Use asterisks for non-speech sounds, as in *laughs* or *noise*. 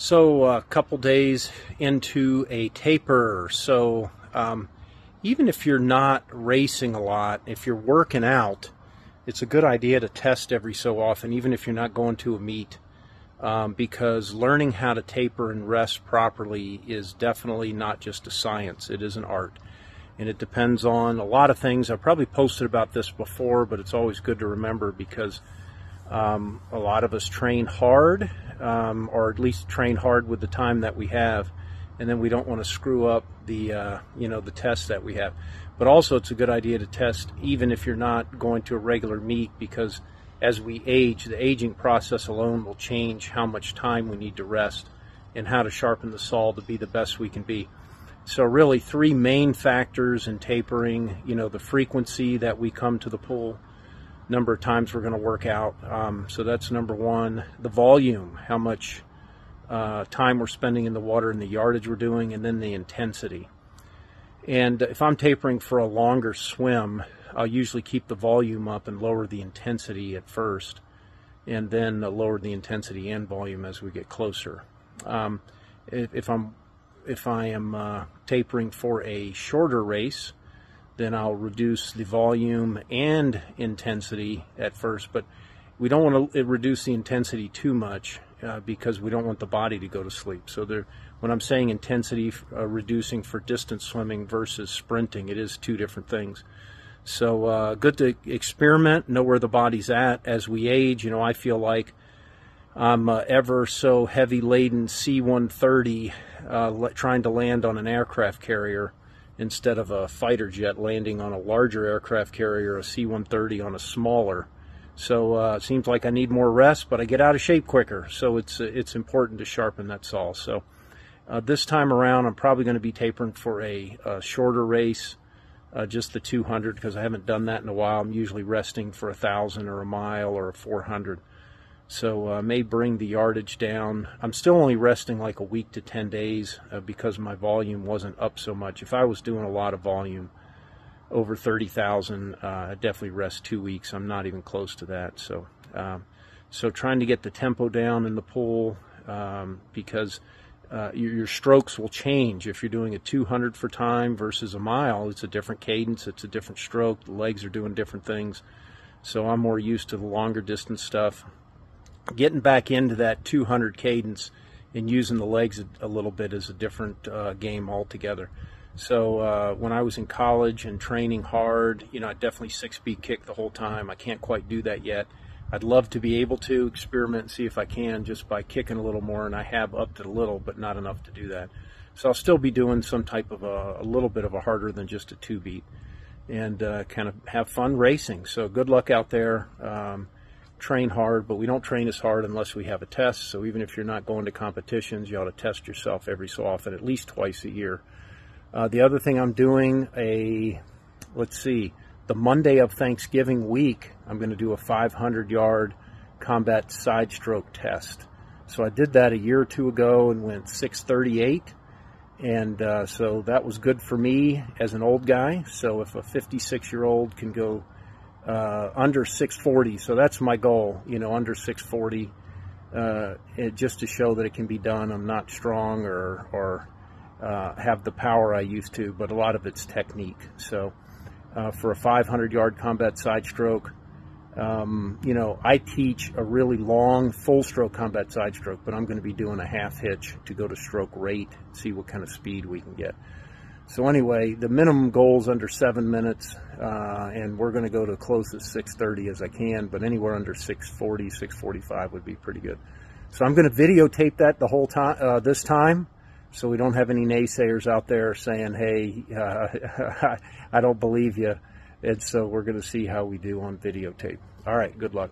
So a couple days into a taper. So um, even if you're not racing a lot, if you're working out, it's a good idea to test every so often, even if you're not going to a meet, um, because learning how to taper and rest properly is definitely not just a science; it is an art, and it depends on a lot of things. I've probably posted about this before, but it's always good to remember because um, a lot of us train hard, um, or at least train hard with the time that we have, and then we don't want to screw up the uh, you know the tests that we have. But also, it's a good idea to test even if you're not going to a regular meet because as we age, the aging process alone will change how much time we need to rest and how to sharpen the saw to be the best we can be. So really, three main factors in tapering. You know, the frequency that we come to the pool number of times we're going to work out. Um, so that's number one. The volume, how much uh, time we're spending in the water and the yardage we're doing, and then the intensity. And if I'm tapering for a longer swim, I'll usually keep the volume up and lower the intensity at first, and then lower the intensity and volume as we get closer. Um, if, if, I'm if I am uh, tapering for a shorter race, then I'll reduce the volume and intensity at first. But we don't want to reduce the intensity too much uh, because we don't want the body to go to sleep. So there, when I'm saying intensity uh, reducing for distance swimming versus sprinting, it is two different things. So uh, good to experiment, know where the body's at as we age. You know, I feel like I'm ever so heavy laden C-130 uh, trying to land on an aircraft carrier instead of a fighter jet landing on a larger aircraft carrier, a C 130 on a smaller. So uh, it seems like I need more rest, but I get out of shape quicker. So it's it's important to sharpen that saw. So uh, this time around, I'm probably going to be tapering for a, a shorter race, uh, just the 200, because I haven't done that in a while. I'm usually resting for a thousand or a mile or a 400. So uh, may bring the yardage down. I'm still only resting like a week to 10 days uh, because my volume wasn't up so much. If I was doing a lot of volume, over 30,000, uh, I definitely rest two weeks. I'm not even close to that. So, um, so trying to get the tempo down in the pool um, because uh, your, your, strokes will change. If you're doing a 200 for time versus a mile, it's a different cadence. It's a different stroke. The legs are doing different things. So I'm more used to the longer distance stuff getting back into that 200 cadence and using the legs a, a little bit is a different uh, game altogether. So uh, when I was in college and training hard, you know, I definitely six beat kick the whole time. I can't quite do that yet. I'd love to be able to experiment and see if I can just by kicking a little more, and I have upped it a little, but not enough to do that. So I'll still be doing some type of a, a little bit of a harder than just a two beat, and uh, kind of have fun racing. So good luck out there. Um, train hard, but we don't train as hard unless we have a test. So even if you're not going to competitions, you ought to test yourself every so often, at least twice a year. Uh, the other thing I'm doing a, let's see, the Monday of Thanksgiving week, I'm going to do a 500 yard combat side stroke test. So I did that a year or two ago and went 638. And uh, so that was good for me as an old guy. So if a 56 year old can go uh, under 640. So that's my goal, you know, under 640, uh, it, just to show that it can be done. I'm not strong or, or uh, have the power I used to, but a lot of it's technique. So uh, for a 500 yard combat side stroke, um, you know, I teach a really long full stroke combat side stroke, but I'm going to be doing a half hitch to go to stroke rate, see what kind of speed we can get. So anyway, the minimum goal is under seven minutes, uh, and we're going to go to close as 6:30 as I can, but anywhere under 6:40, 6:45 would be pretty good. So I'm going to videotape that the whole time uh, this time, so we don't have any naysayers out there saying, "Hey, uh, *laughs* I don't believe you." And so we're going to see how we do on videotape. All right, good luck.